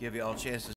give y'all chances.